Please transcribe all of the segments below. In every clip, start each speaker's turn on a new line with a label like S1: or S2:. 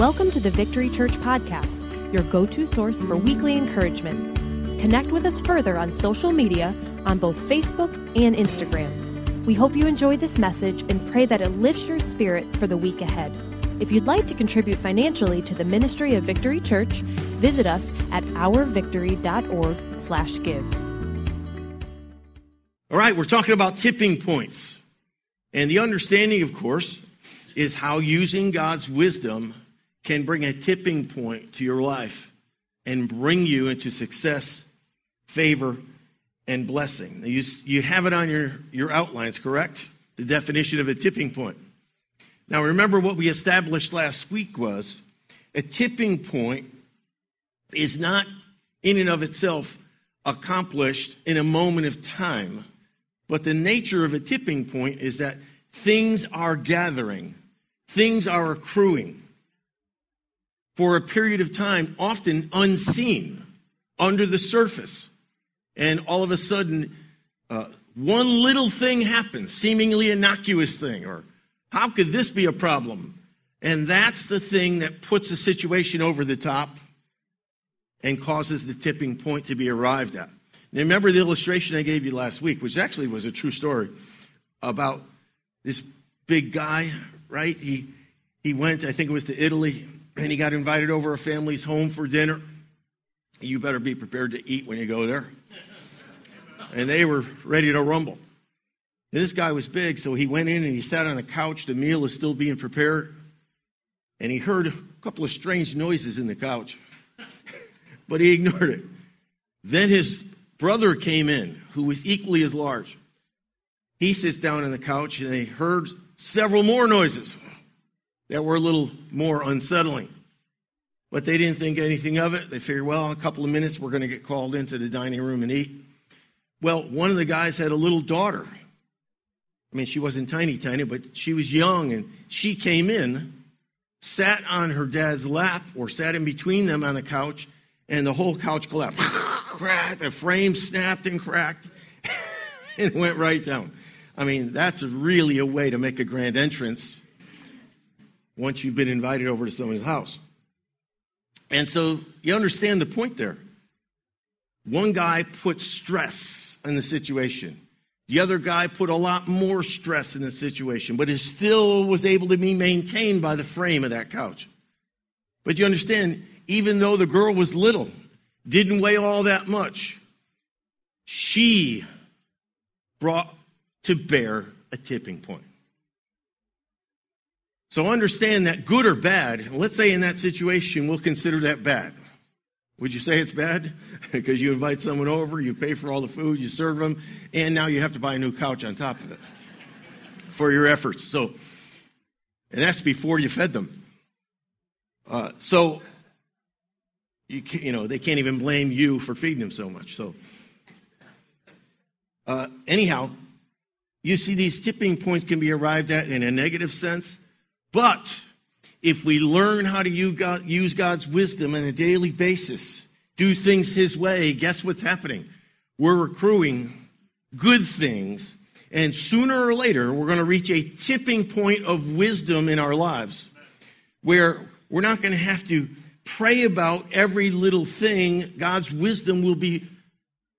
S1: Welcome to the Victory Church Podcast, your go to source for weekly encouragement. Connect with us further on social media on both Facebook and Instagram. We hope you enjoy this message and pray that it lifts your spirit for the week ahead. If you'd like to contribute financially to the ministry of Victory Church, visit us at ourvictory.org/give.
S2: All right, we're talking about tipping points. And the understanding, of course, is how using God's wisdom can bring a tipping point to your life and bring you into success, favor, and blessing. You, you have it on your, your outlines, correct? The definition of a tipping point. Now, remember what we established last week was a tipping point is not in and of itself accomplished in a moment of time, but the nature of a tipping point is that things are gathering, things are accruing for a period of time, often unseen, under the surface. And all of a sudden, uh, one little thing happens, seemingly innocuous thing, or how could this be a problem? And that's the thing that puts a situation over the top and causes the tipping point to be arrived at. Now, remember the illustration I gave you last week, which actually was a true story about this big guy, right? He, he went, I think it was to Italy, and he got invited over a family's home for dinner. You better be prepared to eat when you go there. And they were ready to rumble. And this guy was big, so he went in and he sat on a couch. The meal is still being prepared. And he heard a couple of strange noises in the couch, but he ignored it. Then his brother came in, who was equally as large. He sits down on the couch and he heard several more noises that were a little more unsettling. But they didn't think anything of it. They figured, well, in a couple of minutes, we're going to get called into the dining room and eat. Well, one of the guys had a little daughter. I mean, she wasn't tiny, tiny, but she was young, and she came in, sat on her dad's lap, or sat in between them on the couch, and the whole couch collapsed. cracked, the frame snapped and cracked, and went right down. I mean, that's really a way to make a grand entrance once you've been invited over to someone's house. And so you understand the point there. One guy put stress in the situation. The other guy put a lot more stress in the situation, but it still was able to be maintained by the frame of that couch. But you understand, even though the girl was little, didn't weigh all that much, she brought to bear a tipping point. So understand that good or bad, let's say in that situation, we'll consider that bad. Would you say it's bad? because you invite someone over, you pay for all the food, you serve them, and now you have to buy a new couch on top of it for your efforts. So, and that's before you fed them. Uh, so, you, can, you know, they can't even blame you for feeding them so much. So, uh, anyhow, you see, these tipping points can be arrived at in a negative sense but if we learn how to use God's wisdom on a daily basis, do things His way, guess what's happening? We're accruing good things, and sooner or later, we're going to reach a tipping point of wisdom in our lives where we're not going to have to pray about every little thing. God's wisdom will be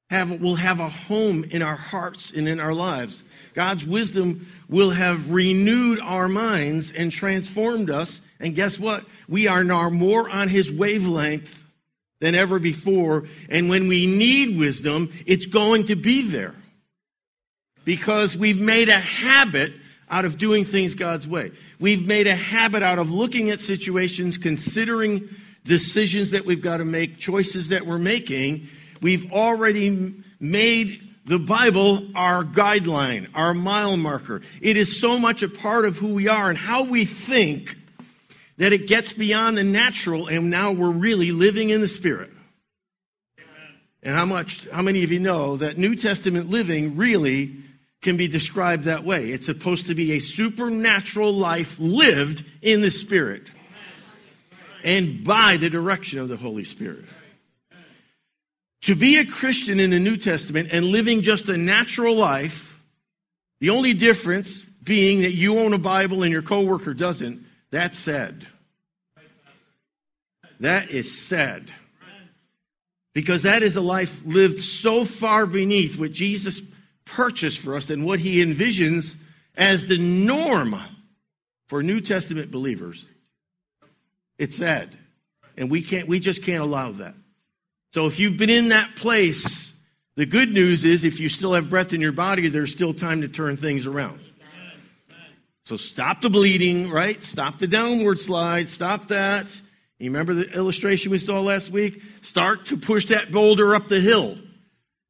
S2: have will have a home in our hearts and in our lives. God's wisdom will have renewed our minds and transformed us. And guess what? We are now more on his wavelength than ever before. And when we need wisdom, it's going to be there. Because we've made a habit out of doing things God's way. We've made a habit out of looking at situations, considering decisions that we've got to make, choices that we're making. We've already made the Bible our guideline, our mile marker. It is so much a part of who we are and how we think that it gets beyond the natural, and now we're really living in the Spirit. And how much, how many of you know that New Testament living really can be described that way? It's supposed to be a supernatural life lived in the Spirit and by the direction of the Holy Spirit. To be a Christian in the New Testament and living just a natural life, the only difference being that you own a Bible and your coworker doesn't, that's sad. That is sad. Because that is a life lived so far beneath what Jesus purchased for us and what he envisions as the norm for New Testament believers. It's sad. And we can't we just can't allow that. So if you've been in that place, the good news is if you still have breath in your body, there's still time to turn things around. So stop the bleeding, right? Stop the downward slide, stop that. You remember the illustration we saw last week? Start to push that boulder up the hill.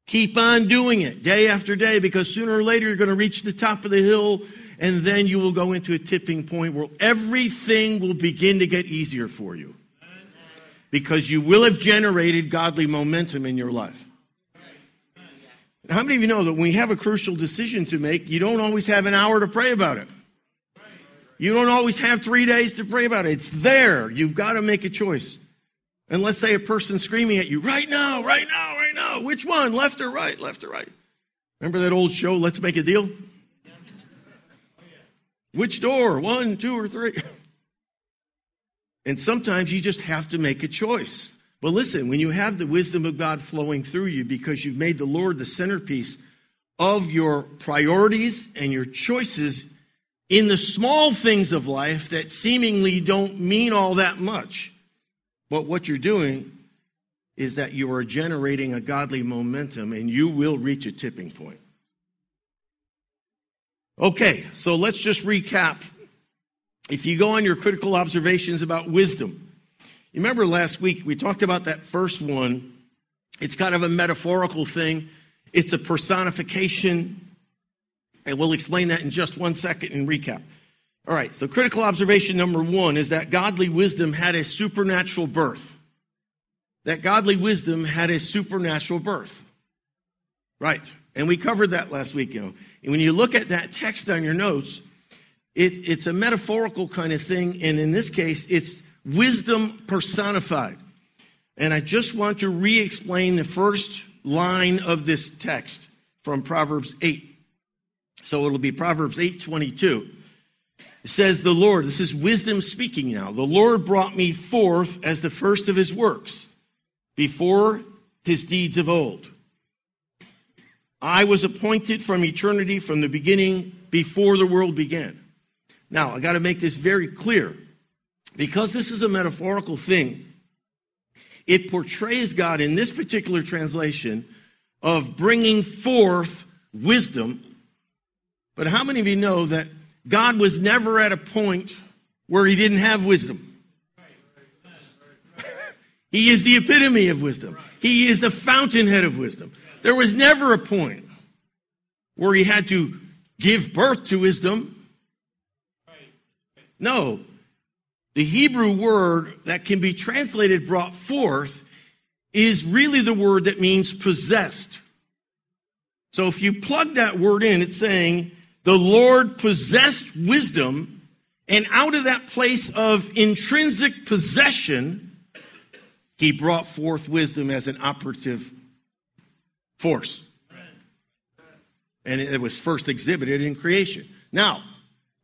S2: Keep on doing it day after day because sooner or later you're going to reach the top of the hill and then you will go into a tipping point where everything will begin to get easier for you because you will have generated godly momentum in your life. How many of you know that when you have a crucial decision to make, you don't always have an hour to pray about it? You don't always have three days to pray about it. It's there. You've got to make a choice. And let's say a person screaming at you, right now, right now, right now. Which one? Left or right? Left or right? Remember that old show, Let's Make a Deal? Which door? One, two, or three? And sometimes you just have to make a choice. But listen, when you have the wisdom of God flowing through you because you've made the Lord the centerpiece of your priorities and your choices, in the small things of life that seemingly don't mean all that much. But what you're doing is that you are generating a godly momentum and you will reach a tipping point. Okay, so let's just recap. If you go on your critical observations about wisdom, you remember last week we talked about that first one. It's kind of a metaphorical thing, it's a personification and we'll explain that in just one second and recap. All right, so critical observation number one is that godly wisdom had a supernatural birth. That godly wisdom had a supernatural birth. Right, and we covered that last week, you know. And when you look at that text on your notes, it, it's a metaphorical kind of thing, and in this case, it's wisdom personified. And I just want to re explain the first line of this text from Proverbs 8. So it'll be Proverbs 8:22. It says, "The Lord, this is wisdom speaking now. The Lord brought me forth as the first of his works, before his deeds of old. I was appointed from eternity, from the beginning, before the world began." Now, I got to make this very clear. Because this is a metaphorical thing, it portrays God in this particular translation of bringing forth wisdom but how many of you know that God was never at a point where he didn't have wisdom? he is the epitome of wisdom. He is the fountainhead of wisdom. There was never a point where he had to give birth to wisdom. No. The Hebrew word that can be translated brought forth is really the word that means possessed. So if you plug that word in, it's saying the Lord possessed wisdom, and out of that place of intrinsic possession, he brought forth wisdom as an operative force. And it was first exhibited in creation. Now,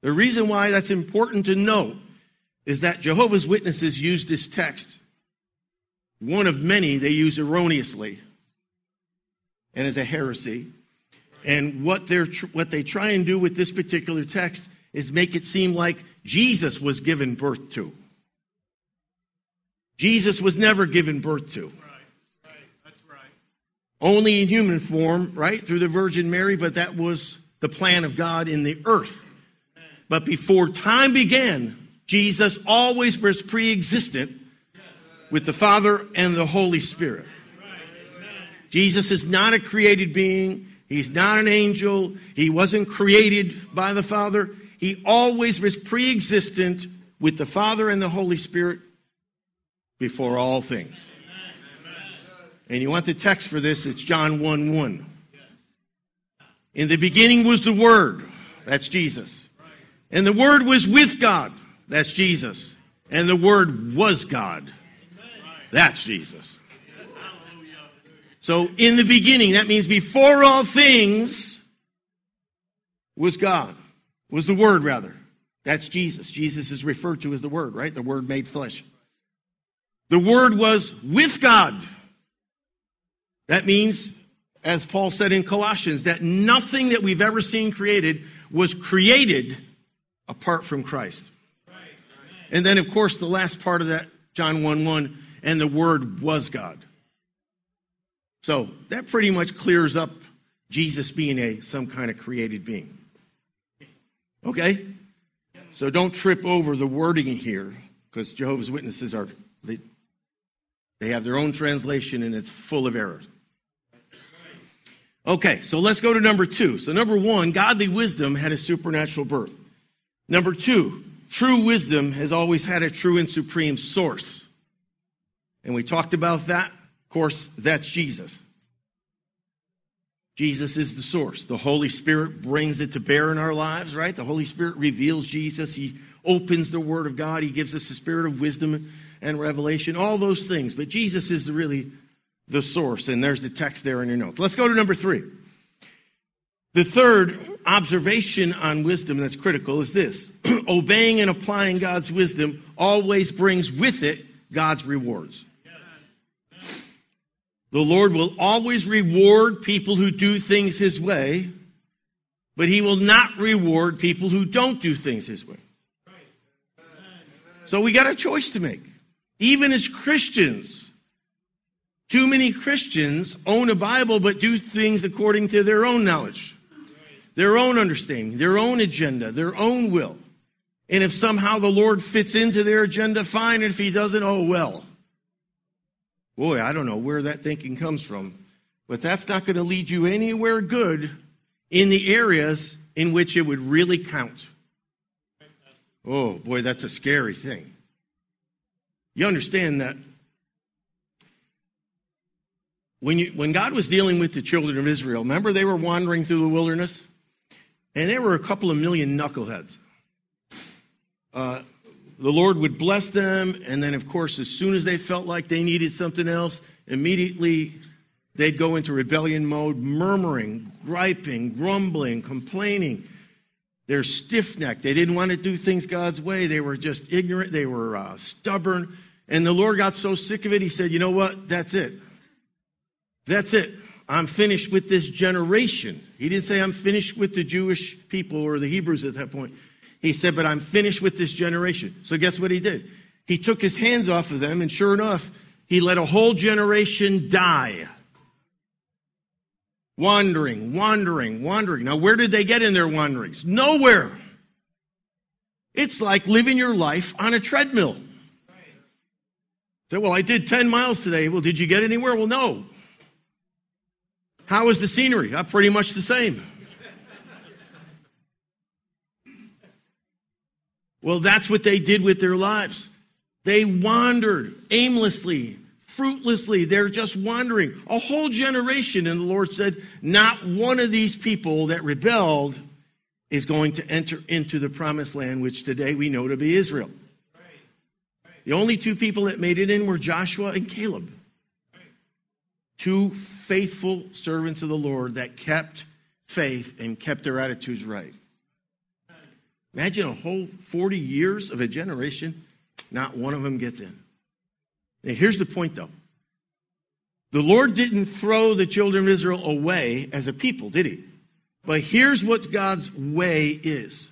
S2: the reason why that's important to note is that Jehovah's Witnesses use this text, one of many they use erroneously and as a heresy. And what, they're, what they try and do with this particular text is make it seem like Jesus was given birth to. Jesus was never given birth to. that's right Only in human form, right? Through the Virgin Mary, but that was the plan of God in the earth. But before time began, Jesus always was pre existent with the Father and the Holy Spirit. Jesus is not a created being. He's not an angel. He wasn't created by the Father. He always was pre existent with the Father and the Holy Spirit before all things. And you want the text for this? It's John 1 1. In the beginning was the Word. That's Jesus. And the Word was with God. That's Jesus. And the Word was God. That's Jesus. So, in the beginning, that means before all things was God, was the Word, rather. That's Jesus. Jesus is referred to as the Word, right? The Word made flesh. The Word was with God. That means, as Paul said in Colossians, that nothing that we've ever seen created was created apart from Christ. And then, of course, the last part of that, John 1 1, and the Word was God. So that pretty much clears up Jesus being a some kind of created being. Okay? So don't trip over the wording here, because Jehovah's Witnesses are they, they have their own translation and it's full of errors. Okay, so let's go to number two. So, number one, godly wisdom had a supernatural birth. Number two, true wisdom has always had a true and supreme source. And we talked about that. Of course, that's Jesus. Jesus is the source. The Holy Spirit brings it to bear in our lives, right? The Holy Spirit reveals Jesus. He opens the Word of God. He gives us the spirit of wisdom and revelation, all those things. But Jesus is the, really the source. And there's the text there in your notes. Let's go to number three. The third observation on wisdom that's critical is this obeying and applying God's wisdom always brings with it God's rewards. The Lord will always reward people who do things His way, but He will not reward people who don't do things His way. So we got a choice to make. Even as Christians, too many Christians own a Bible but do things according to their own knowledge, their own understanding, their own agenda, their own will. And if somehow the Lord fits into their agenda, fine. And if He doesn't, oh well. Boy, I don't know where that thinking comes from, but that's not going to lead you anywhere good in the areas in which it would really count. Oh, boy, that's a scary thing. You understand that when, you, when God was dealing with the children of Israel, remember they were wandering through the wilderness? And there were a couple of million knuckleheads. Uh, the Lord would bless them, and then, of course, as soon as they felt like they needed something else, immediately they'd go into rebellion mode, murmuring, griping, grumbling, complaining. They're stiff necked. They didn't want to do things God's way. They were just ignorant. They were uh, stubborn. And the Lord got so sick of it, He said, You know what? That's it. That's it. I'm finished with this generation. He didn't say I'm finished with the Jewish people or the Hebrews at that point. He said, But I'm finished with this generation. So guess what he did? He took his hands off of them, and sure enough, he let a whole generation die. Wandering, wandering, wandering. Now, where did they get in their wanderings? Nowhere. It's like living your life on a treadmill. Say, well, I did 10 miles today. Well, did you get anywhere? Well, no. How was the scenery? Uh, pretty much the same. Well, that's what they did with their lives. They wandered aimlessly, fruitlessly. They're just wandering. A whole generation. And the Lord said, Not one of these people that rebelled is going to enter into the promised land, which today we know to be Israel. The only two people that made it in were Joshua and Caleb. Two faithful servants of the Lord that kept faith and kept their attitudes right. Imagine a whole 40 years of a generation, not one of them gets in. Now, here's the point, though. The Lord didn't throw the children of Israel away as a people, did he? But here's what God's way is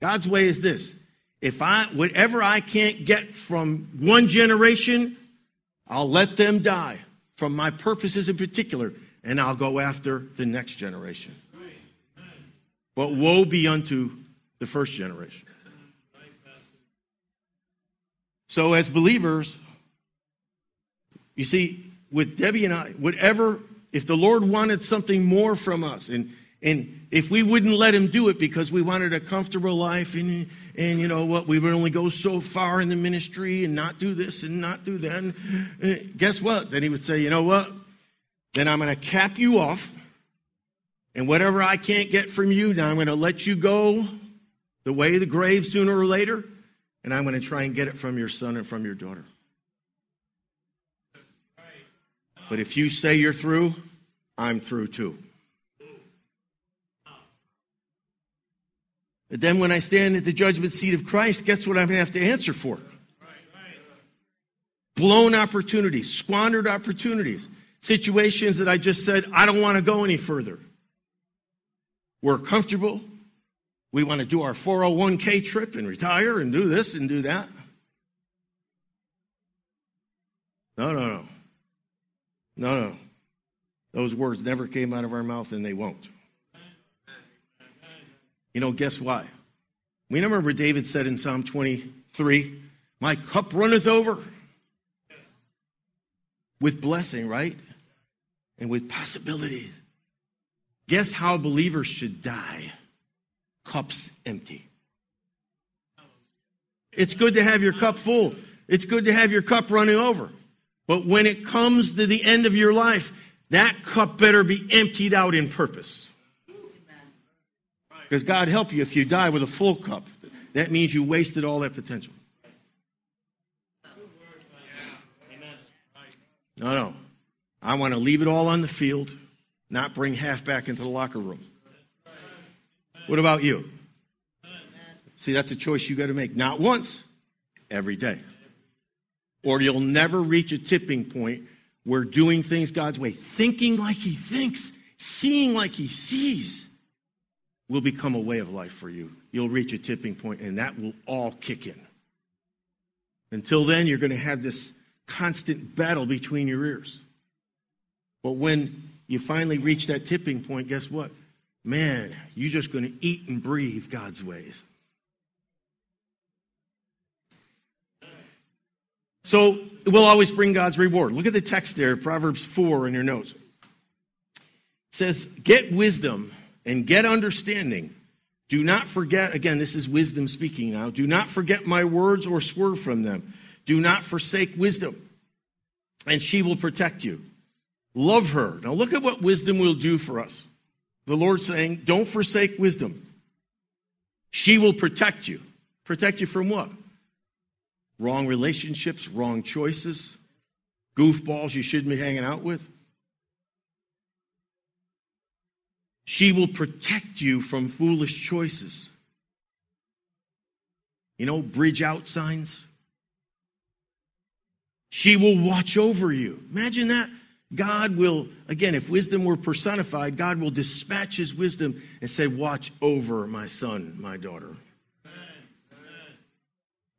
S2: God's way is this if I, whatever I can't get from one generation, I'll let them die from my purposes in particular, and I'll go after the next generation. But woe be unto the first generation. So, as believers, you see, with Debbie and I, whatever, if the Lord wanted something more from us, and, and if we wouldn't let Him do it because we wanted a comfortable life, and, and you know what, we would only go so far in the ministry and not do this and not do that, and, guess what? Then He would say, you know what? Then I'm going to cap you off, and whatever I can't get from you, now I'm going to let you go the way of the grave sooner or later, and I'm going to try and get it from your son and from your daughter. But if you say you're through, I'm through too. But then when I stand at the judgment seat of Christ, guess what I'm going to have to answer for? blown opportunities, squandered opportunities, situations that I just said, I don't want to go any further. We're comfortable. We want to do our 401k trip and retire and do this and do that. No, no, no. No, no. Those words never came out of our mouth and they won't. You know, guess why? We remember David said in Psalm 23, My cup runneth over with blessing, right? And with possibilities. Guess how believers should die? Cups empty. It's good to have your cup full. It's good to have your cup running over. But when it comes to the end of your life, that cup better be emptied out in purpose. Because God help you if you die with a full cup. That means you wasted all that potential. No, no. I want to leave it all on the field, not bring half back into the locker room. What about you? See, that's a choice you got to make. Not once, every day. Or you'll never reach a tipping point where doing things God's way, thinking like He thinks, seeing like He sees, will become a way of life for you. You'll reach a tipping point, and that will all kick in. Until then, you're going to have this constant battle between your ears. But when you finally reach that tipping point, guess what? Man, you're just going to eat and breathe God's ways. So it will always bring God's reward. Look at the text there, Proverbs 4 in your notes. It says, Get wisdom and get understanding. Do not forget, again, this is wisdom speaking now. Do not forget my words or swerve from them. Do not forsake wisdom, and she will protect you. Love her. Now look at what wisdom will do for us. The Lord saying, Don't forsake wisdom. She will protect you. Protect you from what? Wrong relationships, wrong choices, goofballs you shouldn't be hanging out with. She will protect you from foolish choices. You know, bridge out signs. She will watch over you. Imagine that. God will, again, if wisdom were personified, God will dispatch his wisdom and say, Watch over my son, my daughter.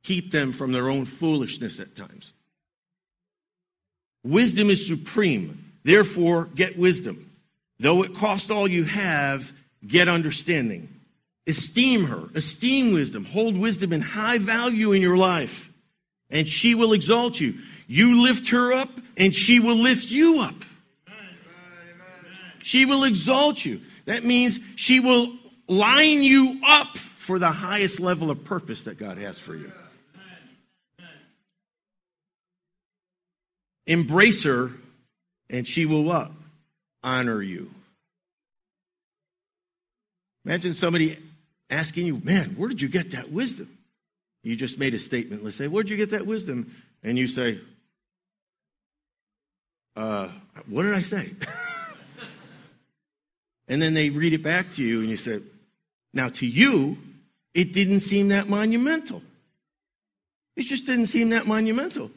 S2: Keep them from their own foolishness at times. Wisdom is supreme. Therefore, get wisdom. Though it cost all you have, get understanding. Esteem her, esteem wisdom, hold wisdom in high value in your life, and she will exalt you. You lift her up, and she will lift you up. She will exalt you. That means she will line you up for the highest level of purpose that God has for you. Embrace her, and she will what? Honor you. Imagine somebody asking you, man, where did you get that wisdom? You just made a statement. Let's say, where'd you get that wisdom? And you say, uh, what did I say? and then they read it back to you, and you say, now to you, it didn't seem that monumental. It just didn't seem that monumental.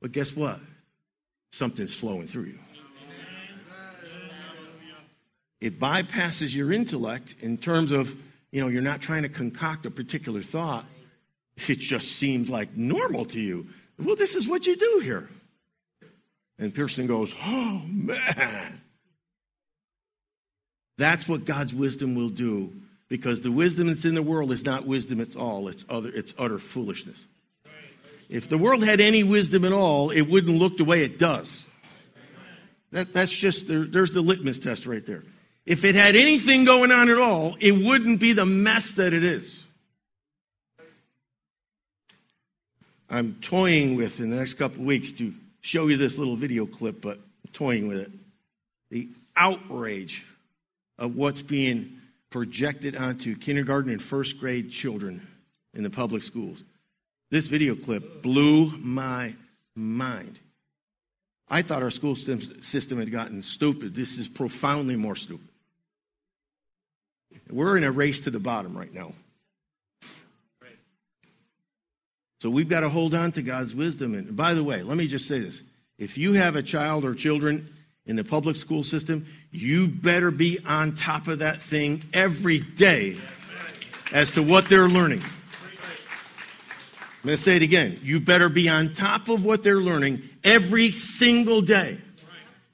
S2: But guess what? Something's flowing through you. It bypasses your intellect in terms of, you know, you're not trying to concoct a particular thought. It just seemed like normal to you. Well, this is what you do here. And Pearson goes, Oh, man. That's what God's wisdom will do because the wisdom that's in the world is not wisdom at all, it's, other, it's utter foolishness. If the world had any wisdom at all, it wouldn't look the way it does. That, that's just, there, there's the litmus test right there. If it had anything going on at all, it wouldn't be the mess that it is. I'm toying with in the next couple weeks to show you this little video clip, but I'm toying with it. The outrage of what's being projected onto kindergarten and first grade children in the public schools. This video clip blew my mind. I thought our school system had gotten stupid. This is profoundly more stupid. We're in a race to the bottom right now. So we've got to hold on to God's wisdom. And by the way, let me just say this. If you have a child or children in the public school system, you better be on top of that thing every day as to what they're learning. I'm going to say it again. You better be on top of what they're learning every single day.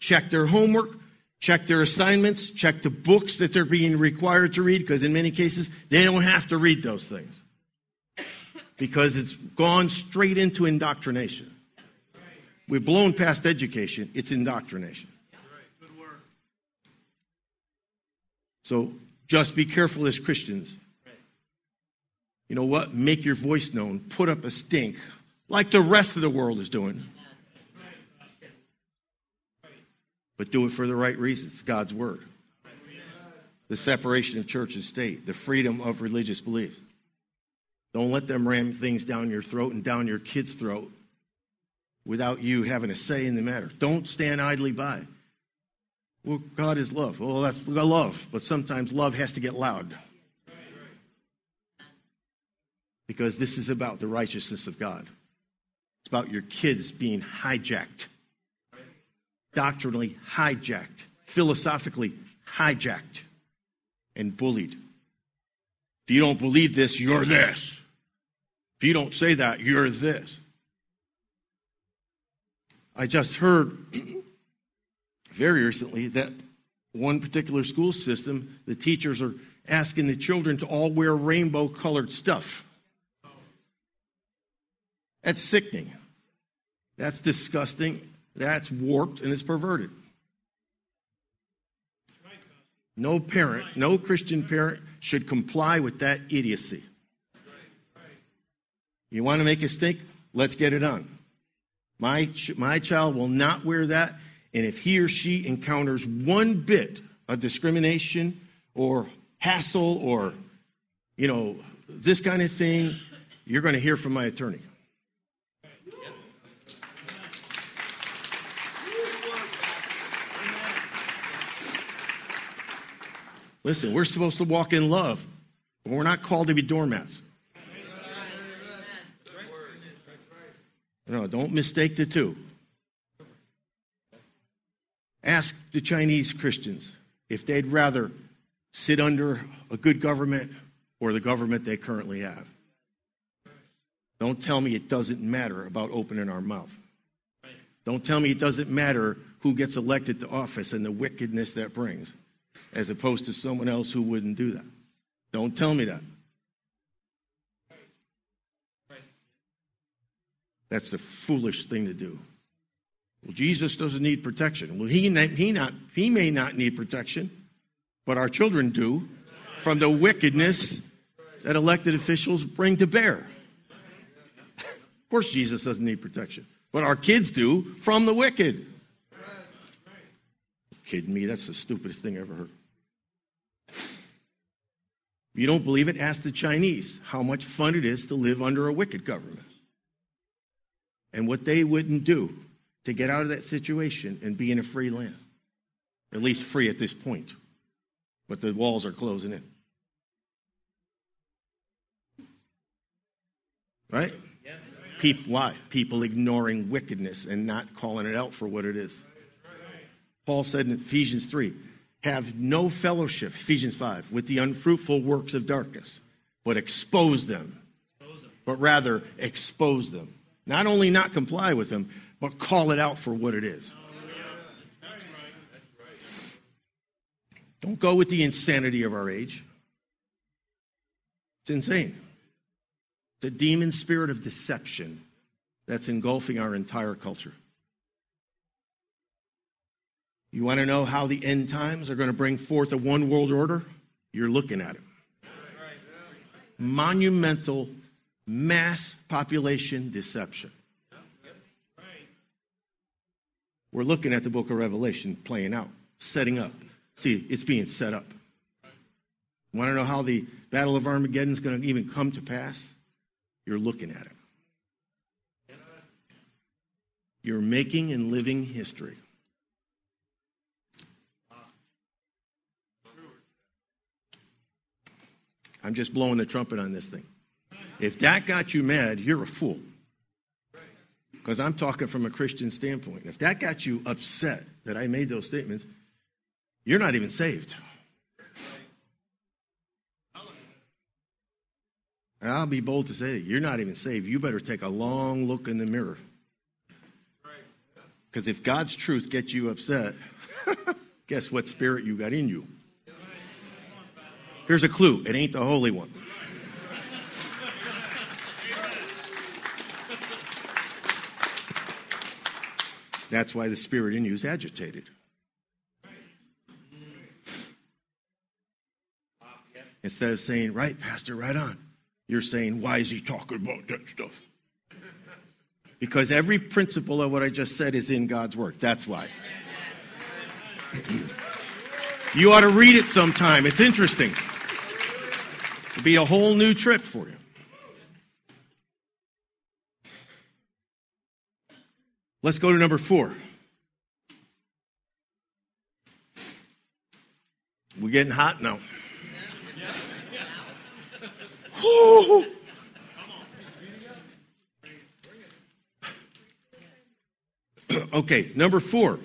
S2: Check their homework, check their assignments, check the books that they're being required to read, because in many cases, they don't have to read those things. Because it's gone straight into indoctrination. We've blown past education, it's indoctrination. So just be careful as Christians. You know what? Make your voice known. Put up a stink like the rest of the world is doing. But do it for the right reasons God's word, the separation of church and state, the freedom of religious beliefs. Don't let them ram things down your throat and down your kid's throat without you having a say in the matter. Don't stand idly by. Well, God is love. Well, that's love, but sometimes love has to get loud. Because this is about the righteousness of God. It's about your kids being hijacked, doctrinally hijacked, philosophically hijacked, and bullied. If you don't believe this, you're this. If you don't say that, you're this. I just heard very recently that one particular school system, the teachers are asking the children to all wear rainbow colored stuff. That's sickening. That's disgusting. That's warped and it's perverted. No parent, no Christian parent should comply with that idiocy. You want to make a stink? Let's get it on. My, ch- my child will not wear that and if he or she encounters one bit of discrimination or hassle or, you know, this kind of thing, you're going to hear from my attorney. Listen, we're supposed to walk in love, but we're not called to be doormats. No, don't mistake the two. Ask the Chinese Christians if they'd rather sit under a good government or the government they currently have. Don't tell me it doesn't matter about opening our mouth. Don't tell me it doesn't matter who gets elected to office and the wickedness that brings, as opposed to someone else who wouldn't do that. Don't tell me that. That's the foolish thing to do. Well, Jesus doesn't need protection. Well, he, he, not, he may not need protection, but our children do from the wickedness that elected officials bring to bear. Of course, Jesus doesn't need protection, but our kids do from the wicked. Kidding me? That's the stupidest thing I ever heard. If you don't believe it, ask the Chinese how much fun it is to live under a wicked government and what they wouldn't do to get out of that situation and be in a free land. At least free at this point. But the walls are closing in. Right? Yes. People, why? People ignoring wickedness and not calling it out for what it is. Paul said in Ephesians 3 have no fellowship, Ephesians 5, with the unfruitful works of darkness, but expose them. Expose them. But rather expose them. Not only not comply with them, but call it out for what it is. Don't go with the insanity of our age. It's insane. It's a demon spirit of deception that's engulfing our entire culture. You want to know how the end times are going to bring forth a one world order? You're looking at it. Monumental mass population deception. We're looking at the book of Revelation playing out, setting up. See, it's being set up. Want to know how the Battle of Armageddon is going to even come to pass? You're looking at it. You're making and living history. I'm just blowing the trumpet on this thing. If that got you mad, you're a fool. Because I'm talking from a Christian standpoint. If that got you upset that I made those statements, you're not even saved. And I'll be bold to say, you're not even saved. You better take a long look in the mirror. Because if God's truth gets you upset, guess what spirit you got in you? Here's a clue it ain't the Holy One. That's why the spirit in you is agitated. Instead of saying, right, Pastor, right on, you're saying, why is he talking about that stuff? Because every principle of what I just said is in God's Word. That's why. you ought to read it sometime. It's interesting. It'll be a whole new trip for you. Let's go to number four. We're getting hot now. okay, number four.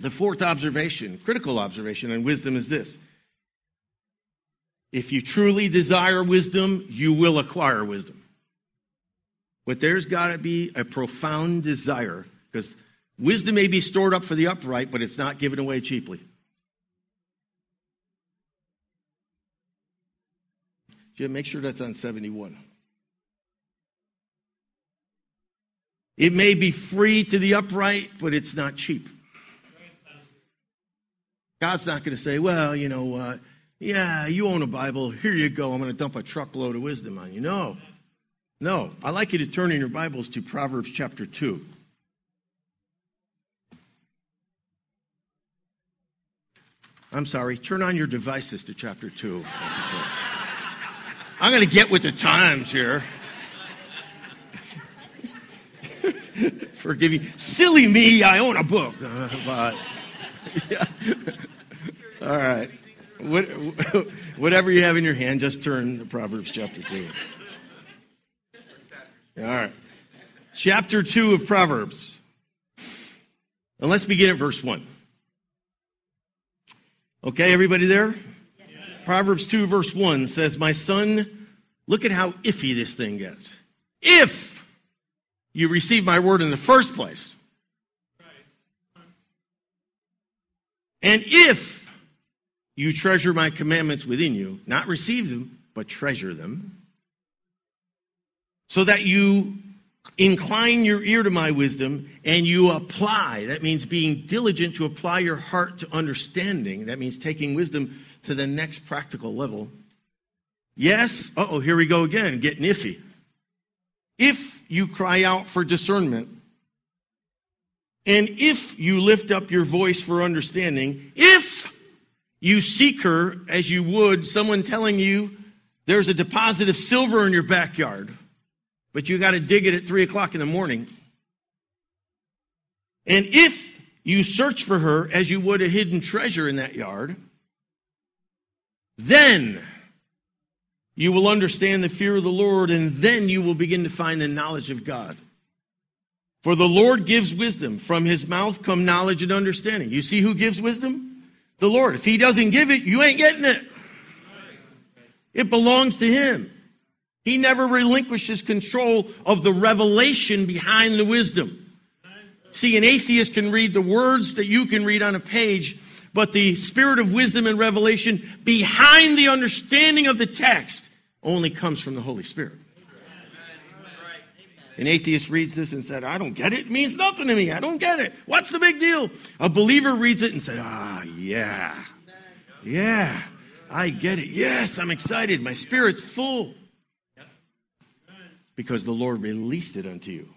S2: The fourth observation, critical observation on wisdom is this. If you truly desire wisdom, you will acquire wisdom. But there's got to be a profound desire because wisdom may be stored up for the upright, but it's not given away cheaply. Jim, make sure that's on 71. It may be free to the upright, but it's not cheap. God's not going to say, well, you know, uh, yeah, you own a Bible. Here you go. I'm going to dump a truckload of wisdom on you. No. No. I'd like you to turn in your Bibles to Proverbs chapter 2. I'm sorry. Turn on your devices to chapter 2. I'm going to get with the times here. Forgive me. Silly me, I own a book. Uh, but, yeah. All right. What, whatever you have in your hand, just turn to Proverbs chapter 2. All right. Chapter 2 of Proverbs. And let's begin at verse 1. Okay, everybody there? Proverbs 2, verse 1 says, My son, look at how iffy this thing gets. If you receive my word in the first place, and if you treasure my commandments within you, not receive them, but treasure them, so that you incline your ear to my wisdom and you apply. That means being diligent to apply your heart to understanding. That means taking wisdom to the next practical level. Yes, oh, here we go again, getting iffy. If you cry out for discernment, and if you lift up your voice for understanding, if you seek her as you would someone telling you there's a deposit of silver in your backyard, but you got to dig it at three o'clock in the morning. And if you search for her as you would a hidden treasure in that yard, then you will understand the fear of the Lord, and then you will begin to find the knowledge of God. For the Lord gives wisdom. From his mouth come knowledge and understanding. You see who gives wisdom? The Lord. If he doesn't give it, you ain't getting it. It belongs to him. He never relinquishes control of the revelation behind the wisdom. See, an atheist can read the words that you can read on a page, but the spirit of wisdom and revelation behind the understanding of the text only comes from the Holy Spirit. An atheist reads this and said, I don't get it. It means nothing to me. I don't get it. What's the big deal? A believer reads it and said, Ah, yeah. Yeah. I get it. Yes, I'm excited. My spirit's full. Because the Lord released it unto you.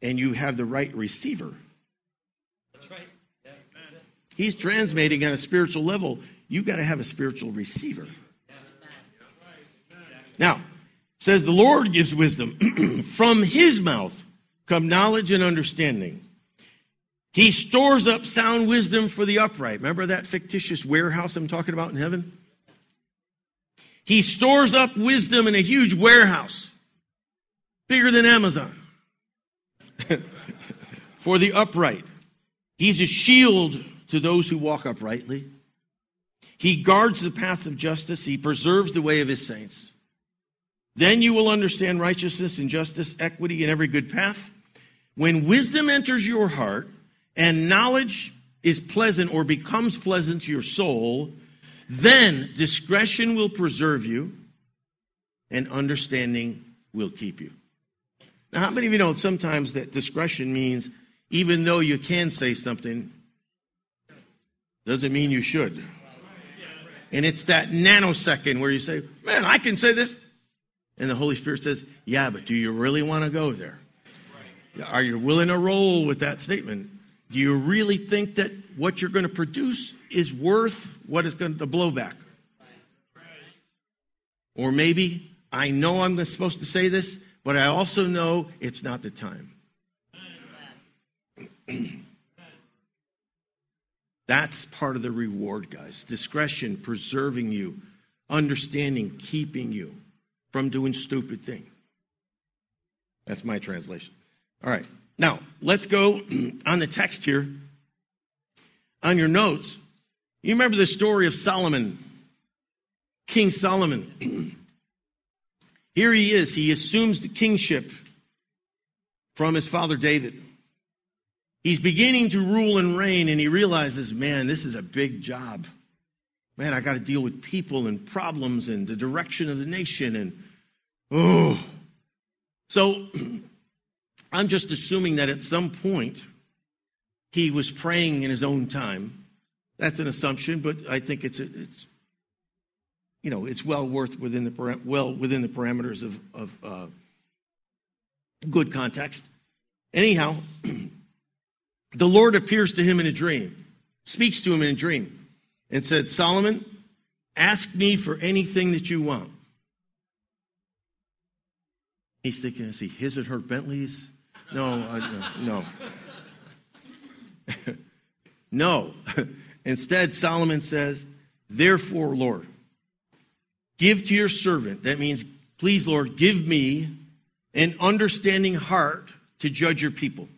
S2: And you have the right receiver. That's right. He's transmitting on a spiritual level. You've got to have a spiritual receiver. Now, says the Lord gives wisdom. From his mouth come knowledge and understanding. He stores up sound wisdom for the upright. Remember that fictitious warehouse I'm talking about in heaven? He stores up wisdom in a huge warehouse. bigger than Amazon. For the upright, he's a shield to those who walk uprightly. He guards the path of justice, he preserves the way of his saints. Then you will understand righteousness and justice, equity, and every good path. When wisdom enters your heart and knowledge is pleasant or becomes pleasant to your soul, then discretion will preserve you and understanding will keep you. Now, how many of you know sometimes that discretion means even though you can say something, doesn't mean you should? And it's that nanosecond where you say, Man, I can say this. And the Holy Spirit says, Yeah, but do you really want to go there? Are you willing to roll with that statement? Do you really think that what you're going to produce is worth what is going to the blowback? Or maybe I know I'm supposed to say this, but I also know it's not the time. That's part of the reward, guys. Discretion, preserving you, understanding, keeping you from doing stupid things. That's my translation. All right. Now, let's go on the text here. On your notes, you remember the story of Solomon, King Solomon. here he is. He assumes the kingship from his father David. He's beginning to rule and reign, and he realizes, man, this is a big job. Man, I got to deal with people and problems and the direction of the nation. And, oh. So I'm just assuming that at some point he was praying in his own time. That's an assumption, but I think it's, it's you know, it's well worth within the, well within the parameters of, of uh, good context. Anyhow, the Lord appears to him in a dream, speaks to him in a dream, and said, Solomon, ask me for anything that you want. He's thinking, is he his or her Bentleys? No, no, no. no. Instead, Solomon says, Therefore, Lord, give to your servant. That means, please, Lord, give me an understanding heart to judge your people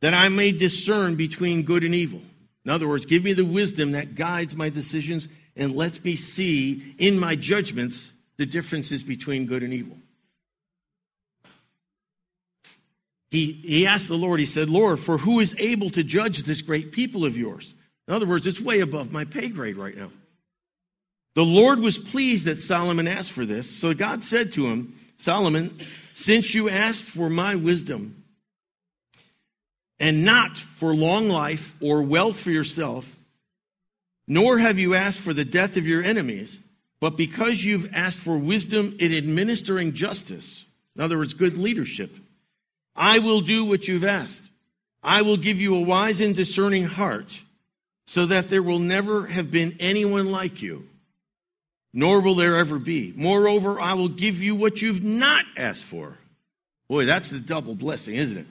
S2: that I may discern between good and evil. In other words, give me the wisdom that guides my decisions and lets me see in my judgments the differences between good and evil. He, he asked the Lord, he said, Lord, for who is able to judge this great people of yours? In other words, it's way above my pay grade right now. The Lord was pleased that Solomon asked for this. So God said to him, Solomon, since you asked for my wisdom, and not for long life or wealth for yourself, nor have you asked for the death of your enemies, but because you've asked for wisdom in administering justice, in other words, good leadership, I will do what you've asked. I will give you a wise and discerning heart, so that there will never have been anyone like you, nor will there ever be. Moreover, I will give you what you've not asked for. Boy, that's the double blessing, isn't it?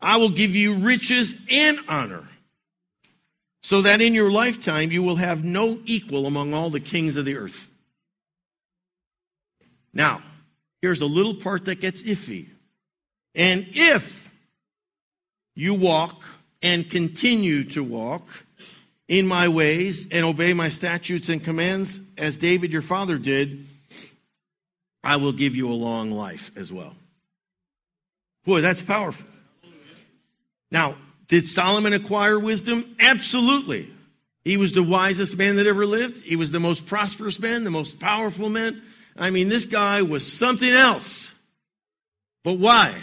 S2: I will give you riches and honor, so that in your lifetime you will have no equal among all the kings of the earth. Now, here's a little part that gets iffy. And if you walk and continue to walk in my ways and obey my statutes and commands, as David your father did, I will give you a long life as well. Boy, that's powerful. Now, did Solomon acquire wisdom? Absolutely. He was the wisest man that ever lived. He was the most prosperous man, the most powerful man. I mean, this guy was something else. But why?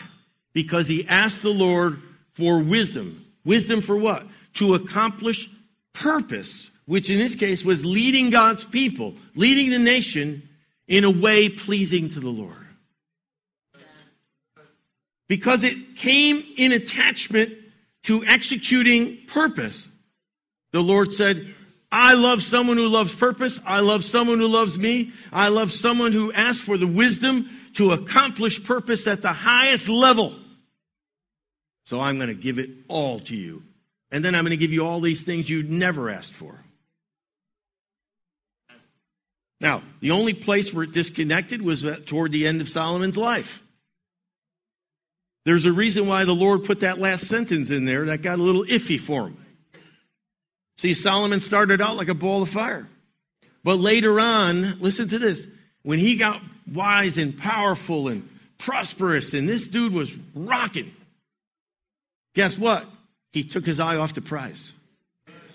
S2: Because he asked the Lord for wisdom. Wisdom for what? To accomplish purpose, which in this case was leading God's people, leading the nation in a way pleasing to the Lord because it came in attachment to executing purpose. The Lord said, I love someone who loves purpose. I love someone who loves me. I love someone who asks for the wisdom to accomplish purpose at the highest level. So I'm going to give it all to you. And then I'm going to give you all these things you never asked for. Now, the only place where it disconnected was uh, toward the end of Solomon's life. There's a reason why the Lord put that last sentence in there that got a little iffy for him. See, Solomon started out like a ball of fire. But later on, listen to this, when he got wise and powerful and prosperous, and this dude was rocking, guess what? He took his eye off the prize.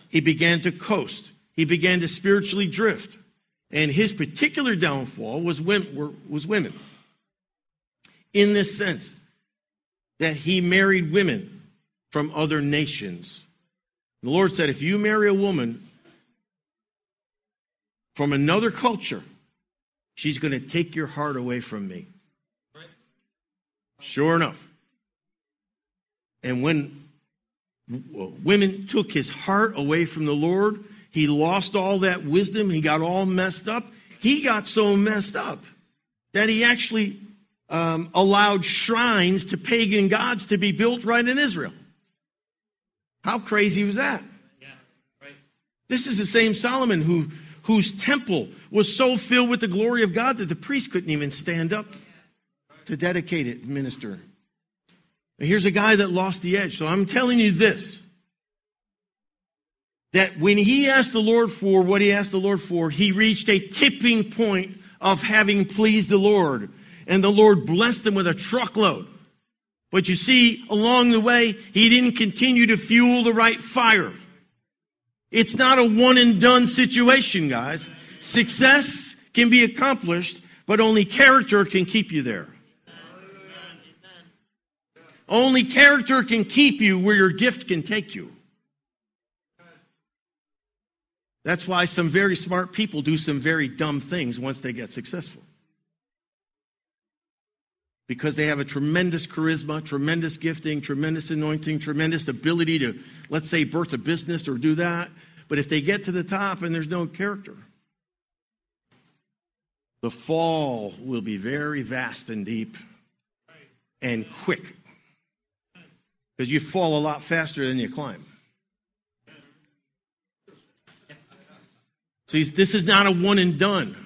S2: He began to coast, he began to spiritually drift. And his particular downfall was women. In this sense, that he married women from other nations. The Lord said, if you marry a woman from another culture, she's going to take your heart away from me. Sure enough. And when women took his heart away from the Lord, he lost all that wisdom. He got all messed up. He got so messed up that he actually um, allowed shrines to pagan gods to be built right in Israel. How crazy was that? Yeah, right. This is the same Solomon who, whose temple was so filled with the glory of God that the priest couldn't even stand up to dedicate it, minister. And here's a guy that lost the edge. So I'm telling you this that when he asked the Lord for what he asked the Lord for, he reached a tipping point of having pleased the Lord. And the Lord blessed him with a truckload. But you see, along the way, he didn't continue to fuel the right fire. It's not a one and done situation, guys. Success can be accomplished, but only character can keep you there. Only character can keep you where your gift can take you. That's why some very smart people do some very dumb things once they get successful. Because they have a tremendous charisma, tremendous gifting, tremendous anointing, tremendous ability to, let's say, birth a business or do that. But if they get to the top and there's no character, the fall will be very vast and deep and quick. Because you fall a lot faster than you climb. See, this is not a one and done.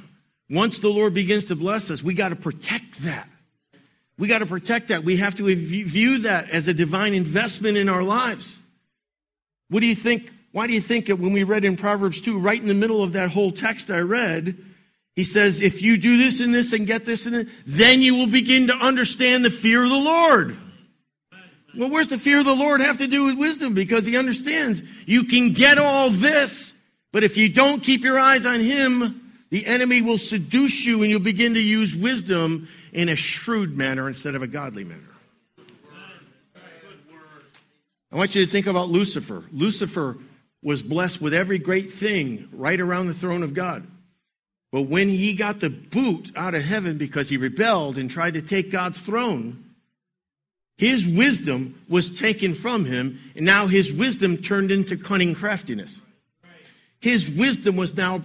S2: Once the Lord begins to bless us, we got to protect that. We got to protect that. We have to view that as a divine investment in our lives. What do you think? Why do you think that when we read in Proverbs 2, right in the middle of that whole text I read, he says, if you do this and this and get this and it, then you will begin to understand the fear of the Lord. Well, where's the fear of the Lord have to do with wisdom? Because he understands you can get all this but if you don't keep your eyes on him, the enemy will seduce you and you'll begin to use wisdom in a shrewd manner instead of a godly manner. I want you to think about Lucifer. Lucifer was blessed with every great thing right around the throne of God. But when he got the boot out of heaven because he rebelled and tried to take God's throne, his wisdom was taken from him, and now his wisdom turned into cunning craftiness his wisdom was now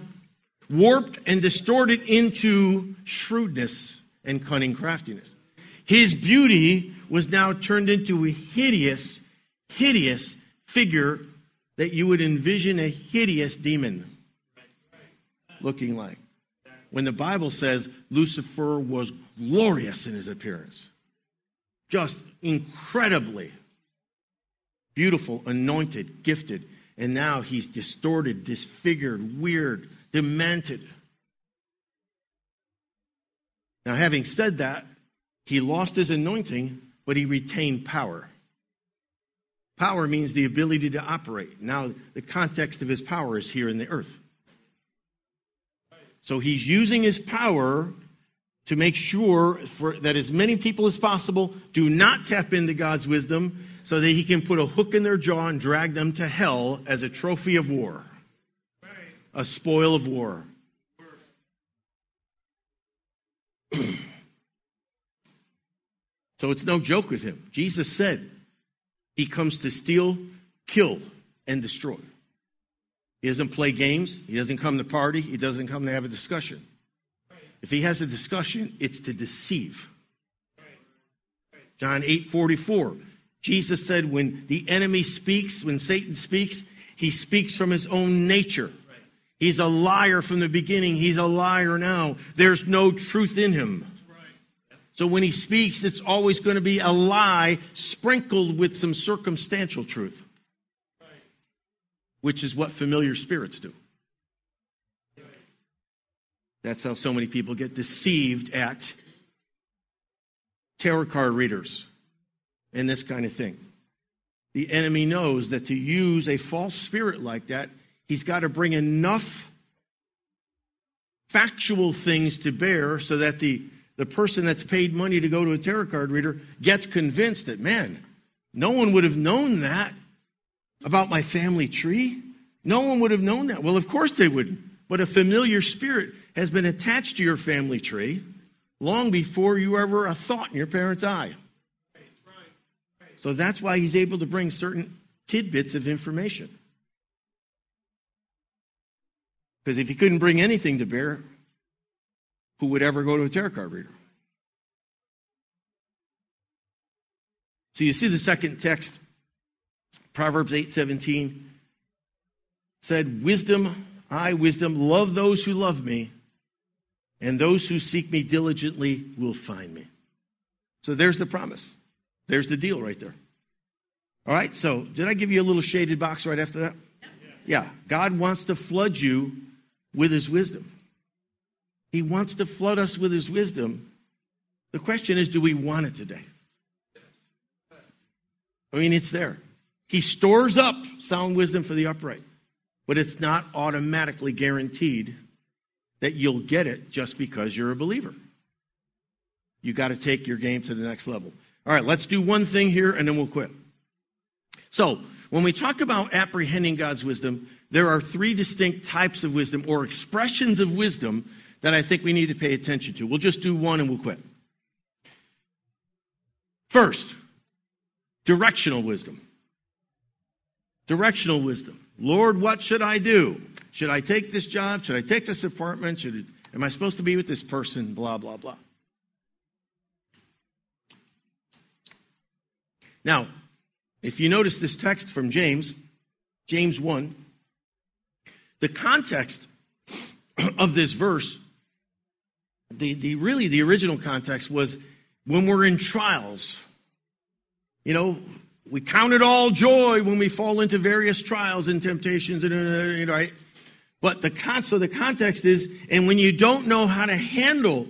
S2: warped and distorted into shrewdness and cunning craftiness. His beauty was now turned into a hideous, hideous figure that you would envision a hideous demon looking like. When the Bible says Lucifer was glorious in his appearance, just incredibly beautiful, anointed, gifted, and now he's distorted, disfigured, weird, demented. Now, having said that, he lost his anointing, but he retained power. Power means the ability to operate. Now, the context of his power is here in the earth. So he's using his power to make sure for, that as many people as possible do not tap into God's wisdom so that he can put a hook in their jaw and drag them to hell as a trophy of war, a spoil of war. so it's no joke with him. Jesus said he comes to steal, kill, and destroy. He doesn't play games. He doesn't come to party. He doesn't come to have a discussion. If he has a discussion, it's to deceive. John 8 44. Jesus said, when the enemy speaks, when Satan speaks, he speaks from his own nature. He's a liar from the beginning. He's a liar now. There's no truth in him. So when he speaks, it's always going to be a lie sprinkled with some circumstantial truth, which is what familiar spirits do. That's how so many people get deceived at tarot card readers and this kind of thing. The enemy knows that to use a false spirit like that, he's got to bring enough factual things to bear so that the, the person that's paid money to go to a tarot card reader gets convinced that, man, no one would have known that about my family tree. No one would have known that. Well, of course they wouldn't. But a familiar spirit has been attached to your family tree long before you ever a thought in your parent's eye. So that's why he's able to bring certain tidbits of information. Because if he couldn't bring anything to bear, who would ever go to a tarot card reader? So you see the second text, Proverbs 8:17 said, "Wisdom, I wisdom love those who love me, and those who seek me diligently will find me." So there's the promise. There's the deal right there. All right, so did I give you a little shaded box right after that? Yeah, God wants to flood you with his wisdom. He wants to flood us with his wisdom. The question is, do we want it today? I mean, it's there. He stores up sound wisdom for the upright, but it's not automatically guaranteed that you'll get it just because you're a believer. You got to take your game to the next level. All right, let's do one thing here and then we'll quit. So, when we talk about apprehending God's wisdom, there are three distinct types of wisdom or expressions of wisdom that I think we need to pay attention to. We'll just do one and we'll quit. First, directional wisdom. Directional wisdom. Lord, what should I do? Should I take this job? Should I take this apartment? Should it, am I supposed to be with this person? Blah, blah, blah. Now, if you notice this text from James, James 1, the context of this verse, the, the really the original context was when we're in trials. You know, we count it all joy when we fall into various trials and temptations, and uh, right. But the con- so the context is, and when you don't know how to handle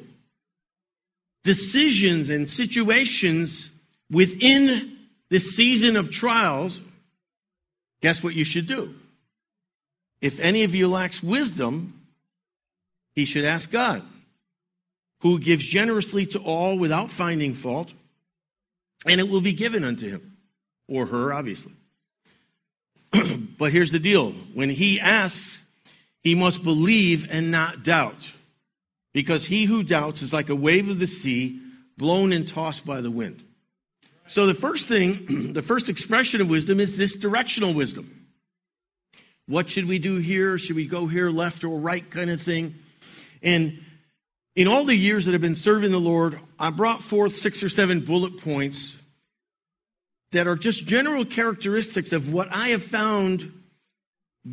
S2: decisions and situations within this season of trials, guess what you should do? If any of you lacks wisdom, he should ask God, who gives generously to all without finding fault, and it will be given unto him, or her, obviously. but here's the deal when he asks, he must believe and not doubt, because he who doubts is like a wave of the sea blown and tossed by the wind. So the first thing, the first expression of wisdom is this directional wisdom. What should we do here? Should we go here, left or right kind of thing? And in all the years that I've been serving the Lord, I brought forth six or seven bullet points that are just general characteristics of what I have found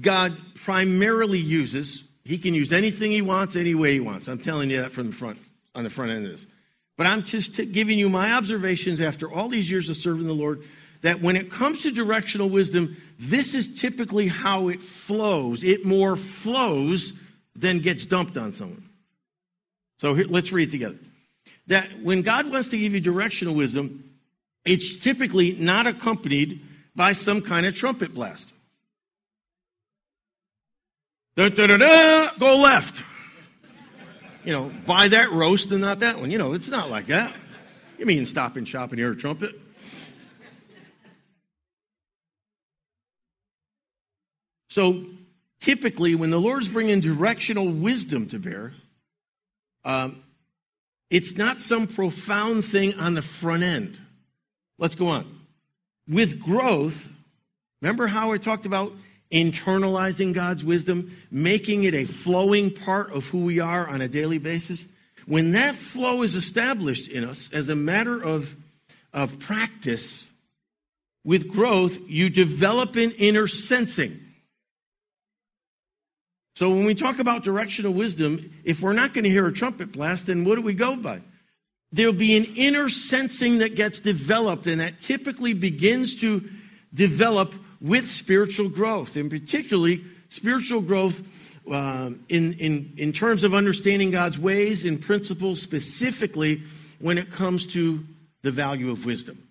S2: God primarily uses. He can use anything he wants, any way he wants. I'm telling you that from the front, on the front end of this. But I'm just giving you my observations after all these years of serving the Lord that when it comes to directional wisdom, this is typically how it flows. It more flows than gets dumped on someone. So here, let's read together. That when God wants to give you directional wisdom, it's typically not accompanied by some kind of trumpet blast. Da, da, da, da, go left you know, buy that roast and not that one. You know, it's not like that. You mean stop and shop and hear a trumpet? So typically, when the Lord's bringing directional wisdom to bear, um, it's not some profound thing on the front end. Let's go on. With growth, remember how I talked about internalizing God's wisdom, making it a flowing part of who we are on a daily basis, when that flow is established in us as a matter of, of practice, with growth, you develop an inner sensing. So when we talk about directional wisdom, if we're not going to hear a trumpet blast, then what do we go by? There'll be an inner sensing that gets developed, and that typically begins to develop with spiritual growth, and particularly spiritual growth uh, in, in, in terms of understanding God's ways and principles, specifically when it comes to the value of wisdom.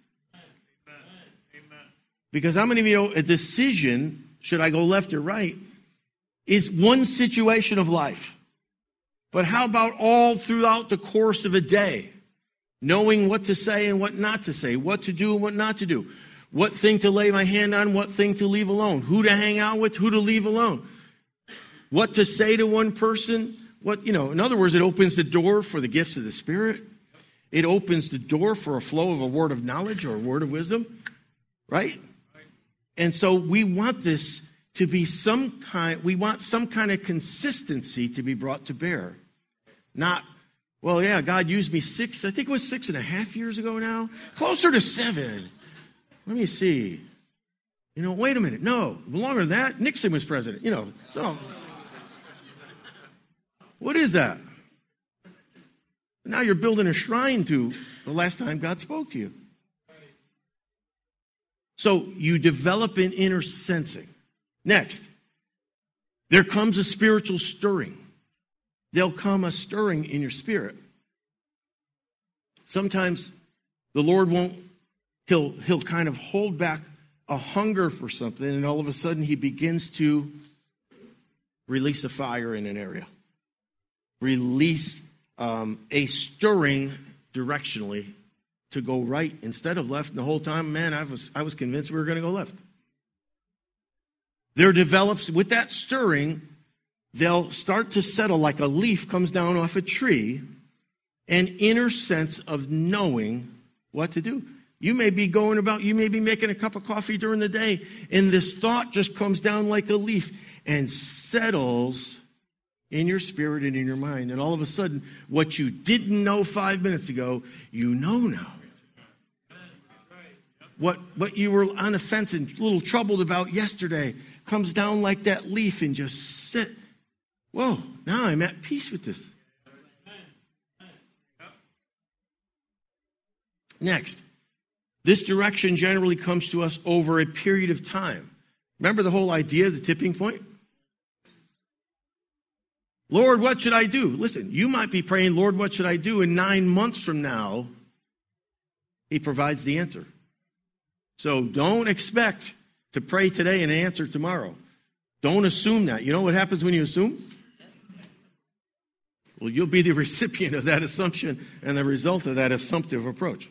S2: Because how many of you know a decision, should I go left or right, is one situation of life. But how about all throughout the course of a day? Knowing what to say and what not to say, what to do and what not to do, what thing to lay my hand on, what thing to leave alone, who to hang out with, who to leave alone, what to say to one person, what, you know, in other words, it opens the door for the gifts of the Spirit. It opens the door for a flow of a word of knowledge or a word of wisdom, right? And so we want this to be some kind, we want some kind of consistency to be brought to bear. Not, well, yeah, God used me six, I think it was six and a half years ago now, closer to seven. Let me see. You know, wait a minute. No, longer than that, Nixon was president. You know, so what is that? Now you're building a shrine to the last time God spoke to you. So you develop an inner sensing. Next, there comes a spiritual stirring. There'll come a stirring in your spirit. Sometimes the Lord won't, he'll, he'll kind of hold back a hunger for something, and all of a sudden he begins to release a fire in an area, release um, a stirring directionally to go right instead of left. And the whole time, man, I was, I was convinced we were going to go left. There develops, with that stirring, they'll start to settle like a leaf comes down off a tree, an inner sense of knowing what to do. You may be going about, you may be making a cup of coffee during the day, and this thought just comes down like a leaf and settles in your spirit and in your mind. And all of a sudden, what you didn't know five minutes ago, you know now what, what you were on the fence and a little troubled about yesterday comes down like that leaf and just sit. Whoa, now I'm at peace with this. Next, this direction generally comes to us over a period of time. Remember the whole idea of the tipping point? Lord, what should I do? Listen, you might be praying, Lord, what should I do? And nine months from now, He provides the answer. So don't expect to pray today and answer tomorrow. Don't assume that. You know what happens when you assume? Well, you'll be the recipient of that assumption and the result of that assumptive approach.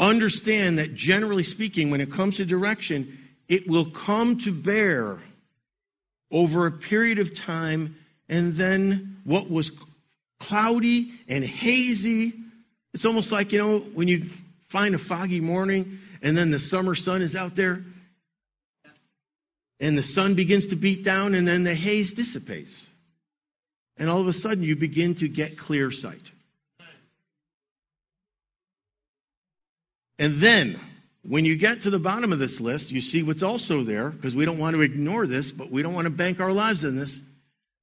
S2: Understand that generally speaking, when it comes to direction, it will come to bear over a period of time, and then what was cloudy and hazy, it's almost like, you know, when you find a foggy morning and then the summer sun is out there and the sun begins to beat down and then the haze dissipates. And all of a sudden you begin to get clear sight. And then when you get to the bottom of this list, you see what's also there, because we don't want to ignore this, but we don't want to bank our lives in this.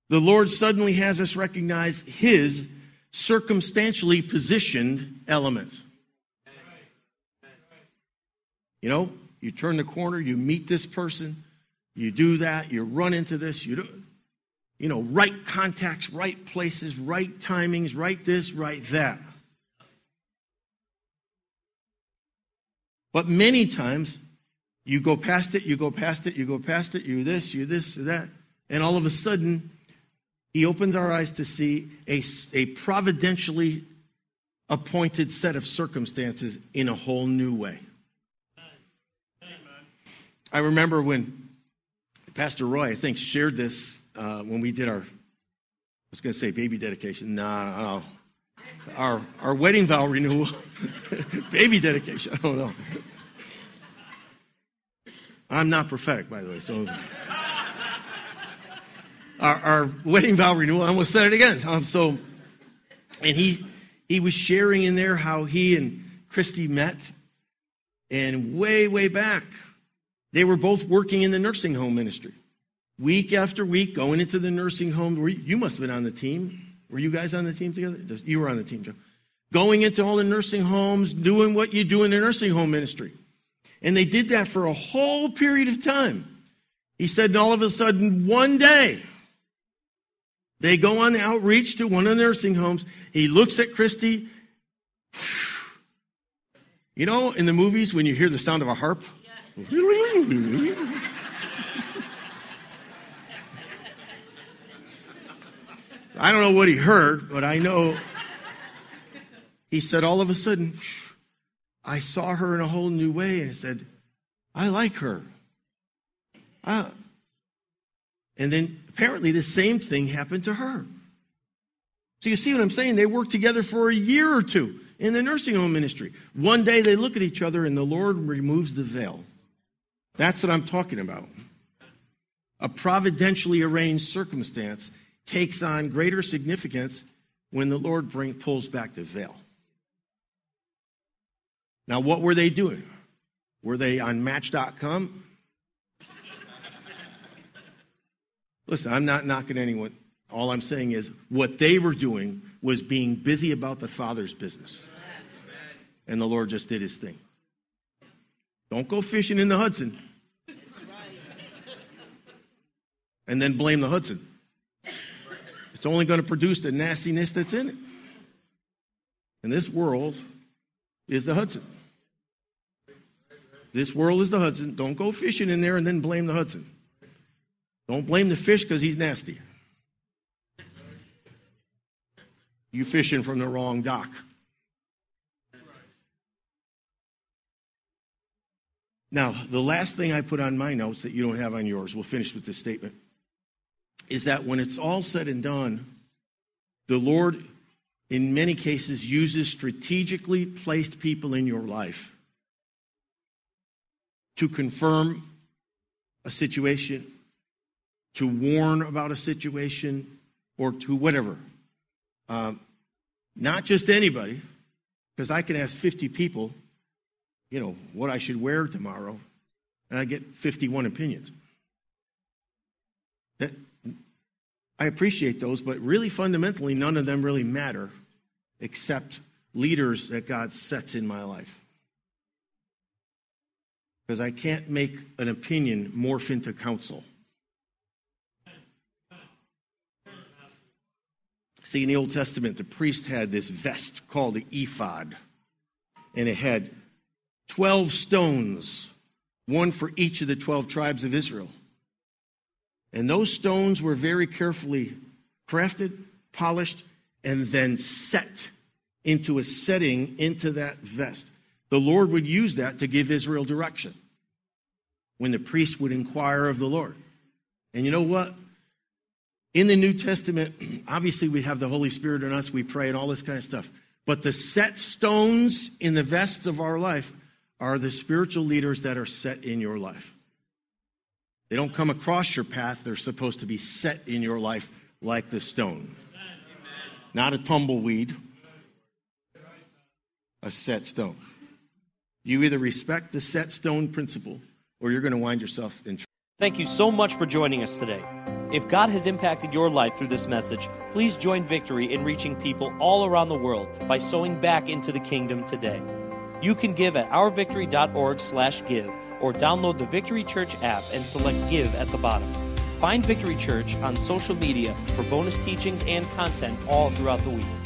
S2: The Lord suddenly has us recognize His circumstantially positioned elements. You know, you turn the corner, you meet this person, you do that, you run into this, you do, you know, right contacts, right places, right timings, right this, right that. But many times, you go past it, you go past it, you go past it, you this, you this, you that, and all of a sudden, he opens our eyes to see a, a providentially appointed set of circumstances in a whole new way. I remember when Pastor Roy, I think, shared this uh, when we did our, I was going to say baby dedication. No, no, Our, our wedding vow renewal, baby dedication. I don't know. I'm not prophetic, by the way. So, our, our wedding vow renewal, I almost said it again. Um, so, and he he was sharing in there how he and Christy met, and way way back they were both working in the nursing home ministry. week after week, going into the nursing home. Where you, must have been on the team. Were you guys on the team together? You were on the team, Joe. Going into all the nursing homes, doing what you do in the nursing home ministry. And they did that for a whole period of time. He said, and all of a sudden, one day, they go on outreach to one of the nursing homes. He looks at Christy. You know, in the movies, when you hear the sound of a harp, I don't know what he heard, but I know he said all of a sudden, I saw her in a whole new way and I said, I like her. Ah. And then apparently the same thing happened to her. So you see what I'm saying? They worked together for a year or two in the nursing home ministry. One day they look at each other and the Lord removes the veil. That's what I'm talking about. A providentially arranged circumstance takes on greater significance when the Lord bring, pulls back the veil. Now, what were they doing? Were they on Match.com? Listen, I'm not knocking anyone. All I'm saying is what they were doing was being busy about the Father's business. And the Lord just did his thing. Don't go fishing in the Hudson. And then blame the Hudson. It's only going to produce the nastiness that's in it. And this world is the Hudson. This world is the Hudson. Don't go fishing in there and then blame the Hudson. Don't blame the fish because he's nasty. You fishing from the wrong dock. Now, the last thing I put on my notes that you don't have on yours, we'll finish with this statement, is that when it's all said and done, the Lord, in many cases, uses strategically placed people in your life to confirm a situation, to warn about a situation, or to whatever. Um, not just anybody, because I can ask 50 people, you know, what I should wear tomorrow, and I get 51 opinions. That, I appreciate those, but really fundamentally, none of them really matter except leaders that God sets in my life because I can't make an opinion morph into counsel. See, in the Old Testament, the priest had this vest called the ephod, and it had 12 stones, one for each of the 12 tribes of Israel. And those stones were very carefully crafted, polished, and then set into a setting into that vest. The Lord would use that to give Israel direction when the priest would inquire of the Lord. And you know what? In the New Testament, obviously we have the Holy Spirit in us, we pray and all this kind of stuff. But the set stones in the vests of our life are the spiritual leaders that are set in your life. They don't come across your path, they're supposed to be set in your life like the stone. Not a tumbleweed, a set stone. You either respect the set stone principle or you're going to wind yourself in trouble.
S3: Thank you so much for joining us today. If God has impacted your life through this message, please join Victory in reaching people all around the world by sowing back into the kingdom today. You can give at ourvictory.org/give or download the Victory Church app and select give at the bottom. Find Victory Church on social media for bonus teachings and content all throughout the week.